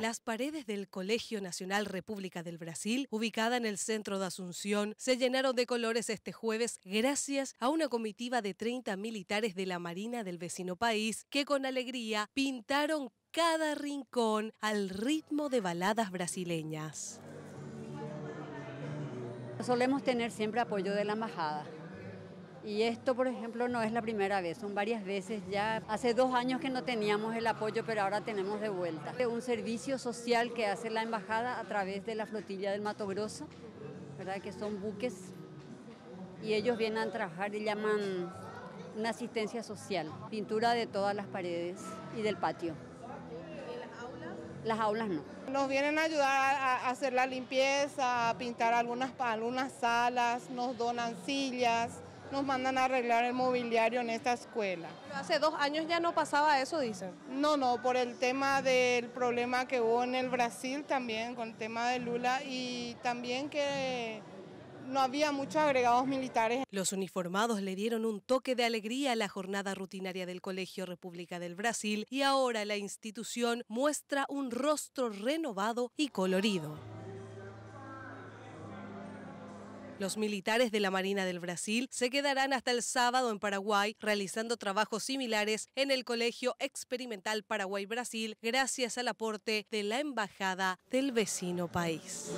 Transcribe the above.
Las paredes del Colegio Nacional República del Brasil, ubicada en el centro de Asunción, se llenaron de colores este jueves gracias a una comitiva de 30 militares de la Marina del vecino país que con alegría pintaron cada rincón al ritmo de baladas brasileñas. Solemos tener siempre apoyo de la embajada y esto, por ejemplo, no es la primera vez, son varias veces ya. Hace dos años que no teníamos el apoyo, pero ahora tenemos de vuelta. Un servicio social que hace la embajada a través de la flotilla del Mato Grosso, ¿verdad? que son buques, y ellos vienen a trabajar y llaman una asistencia social, pintura de todas las paredes y del patio. las aulas? Las aulas no. Nos vienen a ayudar a hacer la limpieza, a pintar algunas, algunas salas, nos donan sillas, nos mandan a arreglar el mobiliario en esta escuela. hace dos años ya no pasaba eso, dicen. No, no, por el tema del problema que hubo en el Brasil también, con el tema de Lula y también que no había muchos agregados militares. Los uniformados le dieron un toque de alegría a la jornada rutinaria del Colegio República del Brasil y ahora la institución muestra un rostro renovado y colorido. Los militares de la Marina del Brasil se quedarán hasta el sábado en Paraguay realizando trabajos similares en el Colegio Experimental Paraguay-Brasil gracias al aporte de la Embajada del vecino país.